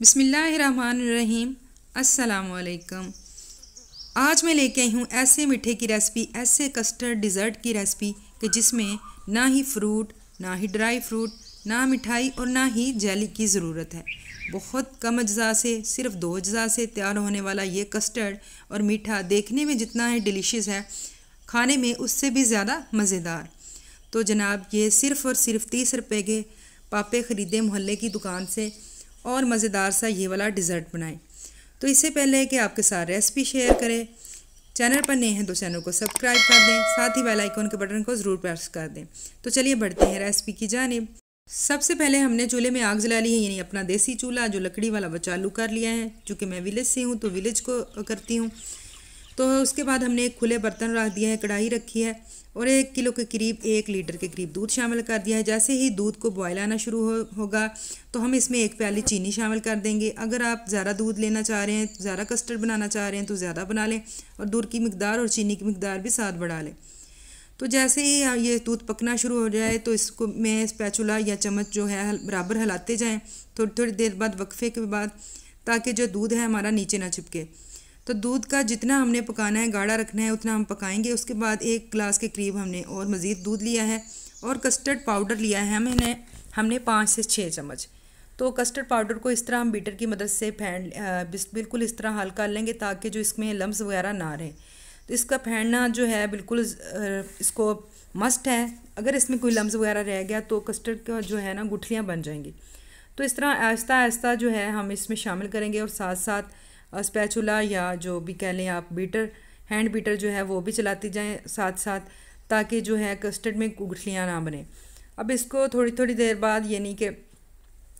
बिसमीम असलकम आज मैं लेके आई हूँ ऐसे मीठे की रेसिपी, ऐसे कस्टर्ड डिज़र्ट की रेसिपी कि जिसमें ना ही फ्रूट ना ही ड्राई फ्रूट ना मिठाई और ना ही जेली की ज़रूरत है। बहुत कम अज्जा से, सिर्फ़ दो अज्जा से तैयार होने वाला ये कस्टर्ड और मीठा देखने में जितना है डिलीशियस है, खाने में उससे भी ज़्यादा मज़ेदार। तो जनाब, ये सिर्फ़ और सिर्फ़ तीस रुपये के पापे ख़रीदे मोहल्ले की दुकान से और मज़ेदार सा ये वाला डिज़र्ट बनाएँ। तो इससे पहले कि आपके साथ रेसिपी शेयर करें, चैनल पर नए हैं तो चैनल को सब्सक्राइब कर दें, साथ ही बेल आइकन के बटन को ज़रूर प्रेस कर दें। तो चलिए बढ़ते हैं रेसिपी की जानब। सबसे पहले हमने चूल्हे में आग जला ली है, यानी अपना देसी चूल्हा जो लकड़ी वाला वो चालू कर लिया है। चूँकि मैं विलेज से हूँ तो विलेज को करती हूँ। तो उसके बाद हमने एक खुले बर्तन रख दिया है कढ़ाई रखी है और एक किलो के करीब एक लीटर के करीब दूध शामिल कर दिया है। जैसे ही दूध को बॉयल आना शुरू हो, होगा तो हम इसमें एक प्याली चीनी शामिल कर देंगे। अगर आप ज़्यादा दूध लेना चाह रहे हैं ज़्यादा कस्टर्ड बनाना चाह रहे हैं तो ज़्यादा बना लें और दूध की मकदार और चीनी की मकदार भी साथ बढ़ा लें। तो जैसे ही ये दूध पकना शुरू हो जाए तो इसको मैं स्पैचुला या चम्मच जो है बराबर हिलाते जाएँ। थोड़ी थोड़ी देर बाद वक्फे के बाद ताकि जो दूध है हमारा नीचे ना चिपके। तो दूध का जितना हमने पकाना है, गाढ़ा रखना है, उतना हम पकाएँगे। उसके बाद एक गिलास के करीब हमने और मज़ीद दूध लिया है और कस्टर्ड पाउडर लिया है मैंने हमने पाँच से छः चम्मच। तो कस्टर्ड पाउडर को इस तरह हम बीटर की मदद से फ़ैन बिल्कुल इस तरह हल कर लेंगे ताकि जो इसमें लम्स वगैरह ना रहे। तो इसका फैनना जो है बिल्कुल इसको मस्ट है। अगर इसमें कोई लम्स वगैरह रह गया तो कस्टर्ड का जो है ना गुठलियाँ बन जाएँगी। तो इस तरह आहिस्ता आहिस्ता जो है हम इसमें शामिल करेंगे और साथ साथ स्पैचुला या जो भी कह लें आप बीटर हैंड बीटर जो है वो भी चलाती जाएँ साथ साथ ताकि जो है कस्टर्ड में गुठलियाँ ना बने। अब इसको थोड़ी थोड़ी देर बाद यानी कि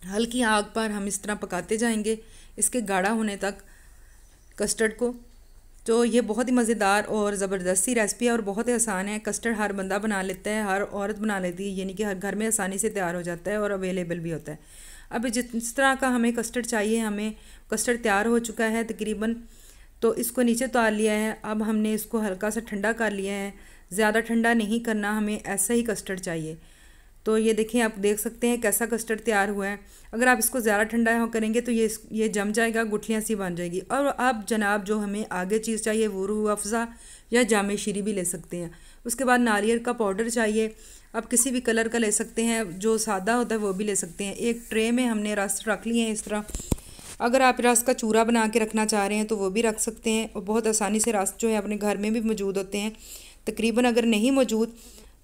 हल्की आग पर हम इस तरह पकाते जाएँगे। इसके गाढ़ा होने तक कस्टर्ड को। तो ये बहुत ही मज़ेदार और ज़बरदस्ती रेसिपी है और बहुत ही आसान है। कस्टर्ड हर बंदा बना लेता है, हर औरत बना लेती है, यानी कि हर घर में आसानी से तैयार हो जाता है और अवेलेबल भी होता है। अब जिस तरह का हमें कस्टर्ड चाहिए, हमें कस्टर्ड तैयार हो चुका है तकरीबन तो इसको नीचे उतार लिया है। अब हमने इसको हल्का सा ठंडा कर लिया है। ज़्यादा ठंडा नहीं करना, हमें ऐसा ही कस्टर्ड चाहिए। तो ये देखें आप देख सकते हैं कैसा कस्टर्ड तैयार हुआ है। अगर आप इसको ज़्यादा ठंडा करेंगे तो ये ये जम जाएगा, गुठलियाँ सी बन जाएगी। और अब जनाब, जो हमें आगे चीज़ चाहिए वो रू अफ़ज़ा या जाम शीरी भी ले सकते हैं। उसके बाद नारियल का पाउडर चाहिए। आप किसी भी कलर का ले सकते हैं, जो सादा होता है वो भी ले सकते हैं। एक ट्रे में हमने रस रख लिए हैं इस तरह। अगर आप रस का चूरा बना के रखना चाह रहे हैं तो वो भी रख सकते हैं और बहुत आसानी से रस जो है अपने घर में भी मौजूद होते हैं। तकरीबन अगर नहीं मौजूद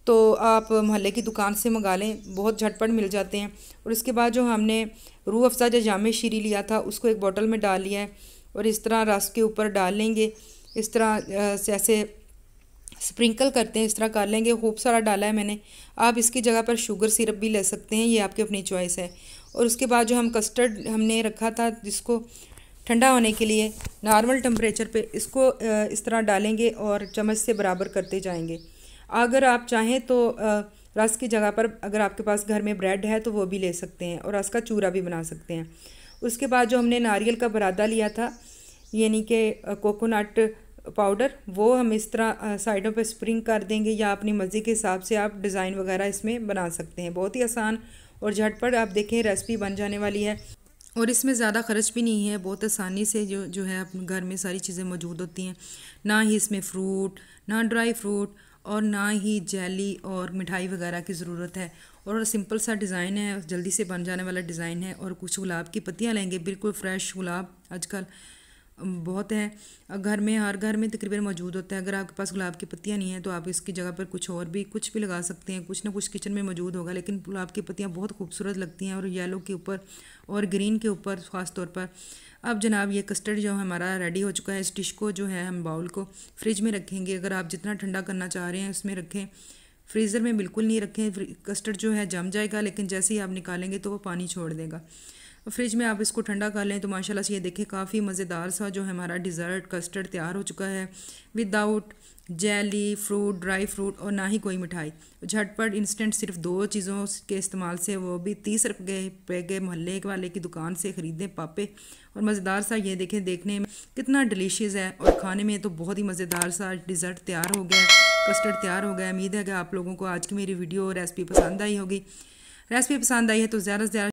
तो आप मोहल्ले की दुकान से मंगा लें, बहुत झटपट मिल जाते हैं। और इसके बाद जो हमने रूह अफ़ज़ा जो जाम शीरी लिया था, उसको एक बॉटल में डाल लिया है और इस तरह रस के ऊपर डाल लेंगे। इस तरह ऐसे स्प्रिंकल करते हैं, इस तरह कर लेंगे। खूब सारा डाला है मैंने। आप इसकी जगह पर शुगर सिरप भी ले सकते हैं, ये आपकी अपनी चॉइस है। और उसके बाद जो हम कस्टर्ड हमने रखा था, जिसको ठंडा होने के लिए नॉर्मल टेम्परेचर पे, इसको इस तरह डालेंगे और चम्मच से बराबर करते जाएँगे। अगर आप चाहें तो रस की जगह पर अगर आपके पास घर में ब्रेड है तो वो भी ले सकते हैं और रस का चूरा भी बना सकते हैं। उसके बाद जो हमने नारियल का बरादा लिया था, यानी कि कोकोनट पाउडर वो हम इस तरह साइडों पे स्प्रिंग कर देंगे या अपनी मर्ज़ी के हिसाब से आप डिज़ाइन वगैरह इसमें बना सकते हैं। बहुत ही आसान और झटपट आप देखें रेसिपी बन जाने वाली है। और इसमें ज़्यादा खर्च भी नहीं है, बहुत आसानी से जो जो है अपने घर में सारी चीज़ें मौजूद होती हैं। ना ही इसमें फ्रूट ना ड्राई फ्रूट और ना ही जेली और मिठाई वगैरह की ज़रूरत है। और सिंपल सा डिज़ाइन है, जल्दी से बन जाने वाला डिज़ाइन है और कुछ गुलाब की पत्तियाँ लेंगे, बिल्कुल फ्रेश गुलाब आजकल। बहुत है। घर में, हर घर में तकरीबन मौजूद होता है। अगर आपके पास गुलाब की पत्तियाँ नहीं हैं तो आप इसकी जगह पर कुछ और भी, कुछ भी लगा सकते हैं। कुछ ना कुछ किचन में मौजूद होगा, लेकिन गुलाब की पत्तियाँ बहुत खूबसूरत लगती हैं और येलो के ऊपर और ग्रीन के ऊपर ख़ास तौर पर। अब जनाब, ये कस्टर्ड जो हमारा रेडी हो चुका है, इस डिश को जो है हम बाउल को फ्रिज में रखेंगे। अगर आप जितना ठंडा करना चाह रहे हैं, उसमें रखें। फ्रीज़र में बिल्कुल नहीं रखें। कस्टर्ड जो है जम जाएगा, लेकिन जैसे ही आप निकालेंगे तो वो पानी छोड़ देगा। फ्रिज में आप इसको ठंडा कर लें तो माशाल्लाह से ये देखें, काफ़ी मज़ेदार सा जो है हमारा डिज़र्ट कस्टर्ड तैयार हो चुका है। Without jelly fruit dry fruit और ना ही कोई मिठाई। झटपट इंस्टेंट सिर्फ़ दो चीज़ों के इस्तेमाल से वो भी तीस रुपये पे गए मोहल्ले वाले की दुकान से ख़रीदें पापे। और मज़ेदार सा ये देखें, देखने में कितना डिलीशियस है और खाने में तो बहुत ही मज़ेदार सा डिज़र्ट तैयार हो गया कस्टर्ड तैयार हो गया। उम्मीद है कि आप लोगों को आज की मेरी वीडियो रेसिपी पसंद आई होगी। रेसिपी पसंद आई है तो ज़्यादा से ज़्यादा